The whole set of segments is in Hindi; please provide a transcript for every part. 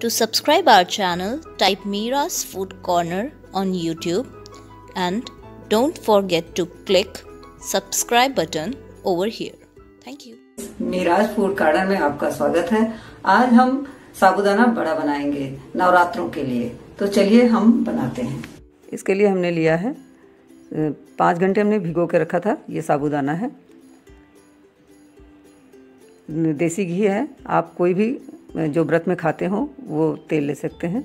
To subscribe our channel, type Mira's Food Corner on YouTube and don't forget to click subscribe button over here. Thank you. Meraj Food Garden में आपका स्वागत है आज हम साबुदाना बड़ा बनाएँगे नवरात्रों के लिए तो चलिए हम बनाते हैं इसके लिए हमने लिया है अ, पाँच घंटे हमने भिगो के रखा था ये साबुदाना है देसी घी है आप कोई भी अ, जो व्रत में खाते हों, वो तेल ले सकते हैं।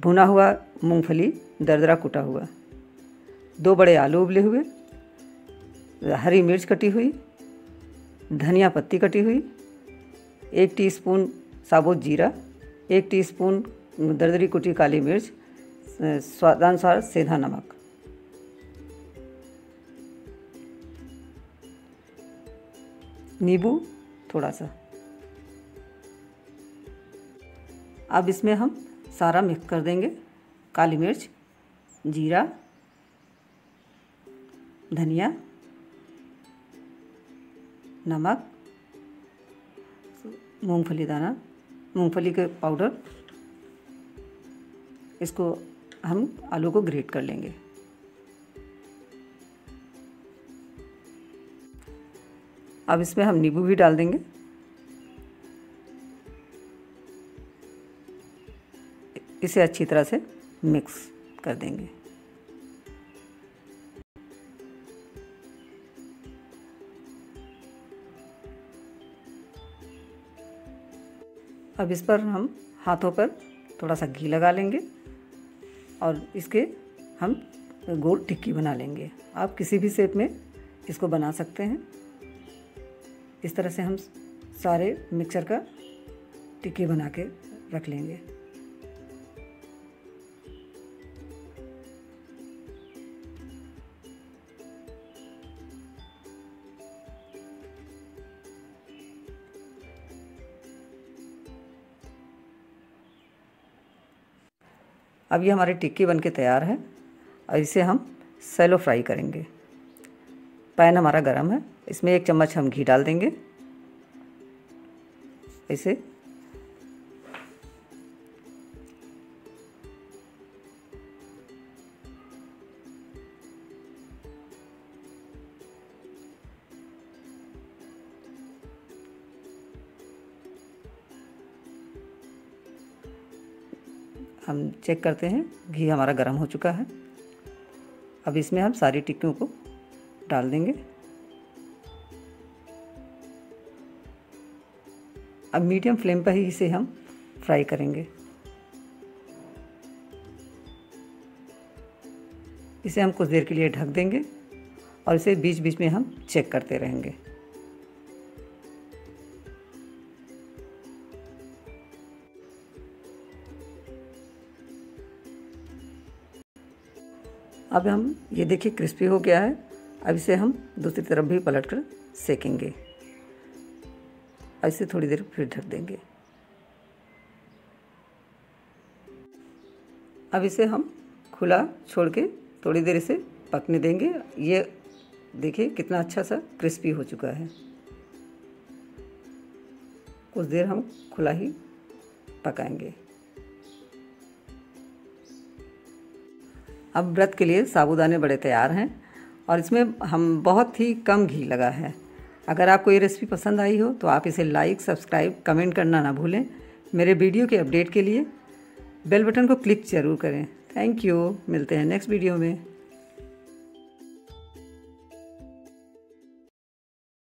भुना हुआ मूंगफली, दरदरा कुटा हुआ। दो बड़े आलू उबले हुए, हरी मिर्च कटी हुई, धनिया पत्ती कटी हुई, एक टीस्पून साबुत जीरा, एक टीस्पून दरदरी कुटी काली मिर्च स्वादानुसार सेंधा नमक। नींबू, थोड़ा सा। अब इसमें हम सारा मिक्स कर देंगे। काली मिर्च, जीरा, धनिया, नमक, मूंगफली दाना, मूंगफली के पाउडर इसको हम आलू को ग्रेट कर लेंगे। अब इसमें हम नींबू भी डाल देंगे। इसे अच्छी तरह से मिक्स कर देंगे। अब इस पर हम हाथों पर थोड़ा सा घी लगा लेंगे और इसके हम गोल टिक्की बना लेंगे। आप किसी भी शेप में इसको बना सकते हैं। इस तरह से हम सारे मिक्सर का टिक्की बना के रख लेंगे। अब ये हमारी टिक्की बन के तैयार है और इसे हम सेलो फ्राई करेंगे। पैन हमारा गरम है, इसमें एक चम्मच हम घी डाल देंगे। इसे हम चेक करते हैं। घी हमारा गर्म हो चुका है। अब इसमें हम सारी टिक्कियों को डाल देंगे। अब मीडियम फ्लेम पर ही इसे हम फ्राई करेंगे। इसे हम कुछ देर के लिए ढक देंगे और इसे बीच बीच में हम चेक करते रहेंगे। अब हम ये देखिए क्रिस्पी हो गया है। अब इसे हम दूसरी तरफ़ भी पलट कर सेकेंगे इसे थोड़ी देर फिर ढक देंगे। अब इसे हम खुला छोड़ के थोड़ी देर इसे पकने देंगे। ये देखिए कितना अच्छा सा क्रिस्पी हो चुका है। कुछ देर हम खुला ही पकाएँगे। अब व्रत के लिए साबूदाने बड़े तैयार हैं और इसमें हम बहुत ही कम घी लगा है। अगर आपको ये रेसिपी पसंद आई हो तो आप इसे लाइक सब्सक्राइब कमेंट करना ना भूलें। मेरे वीडियो के अपडेट के लिए बेल बटन को क्लिक ज़रूर करें। थैंक यू मिलते हैं नेक्स्ट वीडियो में।